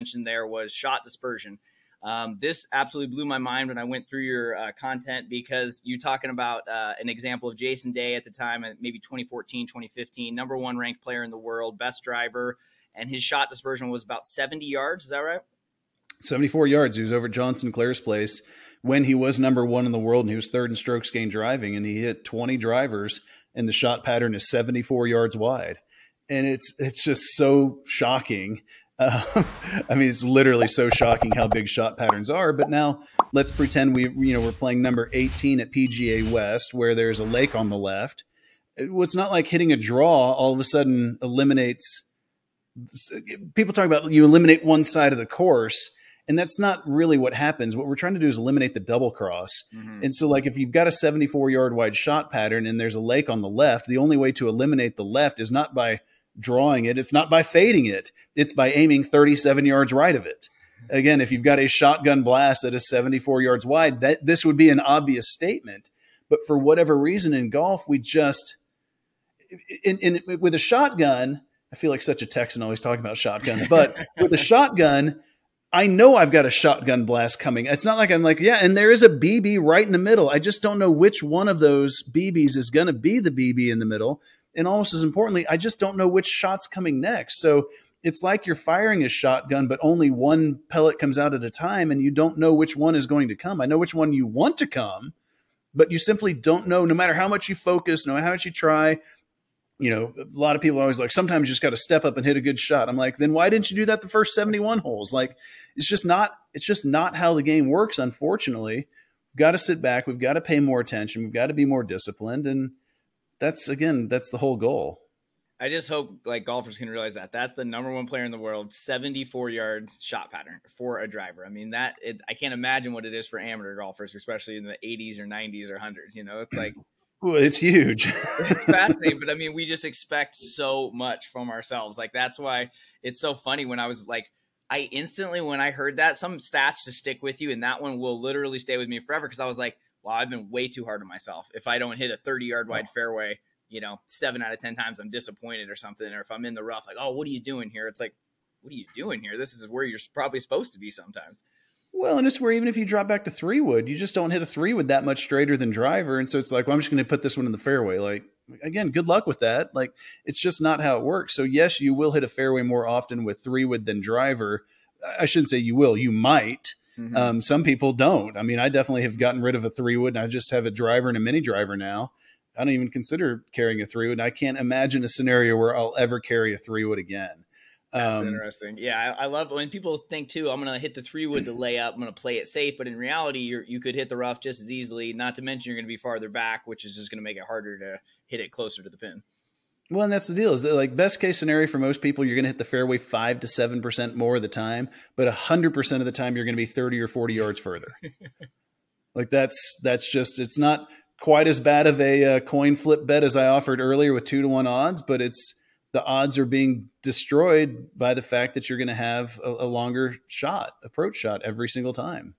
mentioned there was shot dispersion. Um, this absolutely blew my mind when I went through your uh, content because you talking about uh, an example of Jason Day at the time, maybe 2014, 2015, number one ranked player in the world, best driver, and his shot dispersion was about 70 yards. Is that right? 74 yards. He was over John Sinclair's place when he was number one in the world and he was third in strokes gained driving and he hit 20 drivers and the shot pattern is 74 yards wide. And it's it's just so shocking uh, I mean, it's literally so shocking how big shot patterns are. But now let's pretend we, you know, we're playing number 18 at PGA West, where there's a lake on the left. Well, it's not like hitting a draw all of a sudden eliminates. People talk about you eliminate one side of the course, and that's not really what happens. What we're trying to do is eliminate the double cross. Mm-hmm. And so, like, if you've got a 74 yard wide shot pattern and there's a lake on the left, the only way to eliminate the left is not by drawing it. It's not by fading it. It's by aiming 37 yards right of it. Again, if you've got a shotgun blast that is 74 yards wide, that this would be an obvious statement. But for whatever reason in golf, we just in, in with a shotgun. I feel like such a Texan always talking about shotguns, but with a shotgun, I know I've got a shotgun blast coming. It's not like I'm like, yeah, and there is a BB right in the middle. I just don't know which one of those BBs is going to be the BB in the middle and almost as importantly, I just don't know which shot's coming next. So it's like you're firing a shotgun, but only one pellet comes out at a time, and you don't know which one is going to come. I know which one you want to come, but you simply don't know. No matter how much you focus, no matter how much you try, you know, a lot of people are always like, sometimes you just got to step up and hit a good shot. I'm like, then why didn't you do that the first 71 holes? Like, it's just not, it's just not how the game works. Unfortunately, we've got to sit back. We've got to pay more attention. We've got to be more disciplined. And, that's again, that's the whole goal. I just hope like golfers can realize that that's the number one player in the world, 74 yards shot pattern for a driver. I mean that it, I can't imagine what it is for amateur golfers, especially in the 80s or 90s or 100s. You know, it's like well, it's huge. it's fascinating, but I mean, we just expect so much from ourselves. Like that's why it's so funny when I was like, I instantly when I heard that some stats just stick with you, and that one will literally stay with me forever because I was like well, I've been way too hard on myself. If I don't hit a 30 yard wide oh. fairway, you know, seven out of 10 times I'm disappointed or something. Or if I'm in the rough, like, oh, what are you doing here? It's like, what are you doing here? This is where you're probably supposed to be sometimes. Well, and it's where even if you drop back to three wood, you just don't hit a three wood that much straighter than driver. And so it's like, well, I'm just going to put this one in the fairway. Like, again, good luck with that. Like, it's just not how it works. So, yes, you will hit a fairway more often with three wood than driver. I shouldn't say you will, you might. Mm-hmm. Um, some people don't. I mean, I definitely have gotten rid of a three wood and I just have a driver and a mini driver now. I don't even consider carrying a three wood. I can't imagine a scenario where I'll ever carry a three wood again. That's um, interesting. Yeah, I, I, love when people think too. I'm going to hit the three wood to lay up. I'm going to play it safe, but in reality, you you could hit the rough just as easily. Not to mention, you're going to be farther back, which is just going to make it harder to hit it closer to the pin. Well, and that's the deal is that like best case scenario for most people, you're going to hit the fairway five to seven percent more of the time, but hundred percent of the time you're going to be thirty or forty yards further. like that's that's just it's not quite as bad of a uh, coin flip bet as I offered earlier with two to one odds, but it's the odds are being destroyed by the fact that you're going to have a, a longer shot, approach shot every single time.